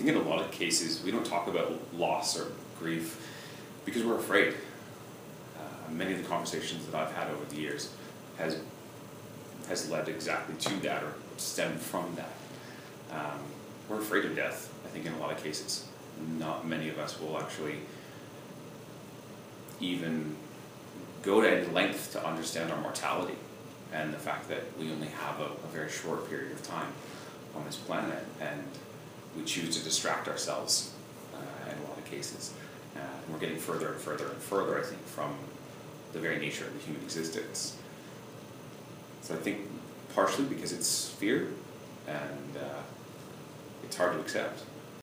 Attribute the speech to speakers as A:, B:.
A: think in a lot of cases we don't talk about loss or grief because we're afraid. Uh, many of the conversations that I've had over the years has has led exactly to that or stemmed from that. Um, we're afraid of death. I think in a lot of cases, not many of us will actually even go to any length to understand our mortality and the fact that we only have a, a very short period of time on this planet and we choose to distract ourselves uh, in a lot of cases. Uh, we're getting further and further and further, I think, from the very nature of the human existence. So I think partially because it's fear and uh, it's hard to accept.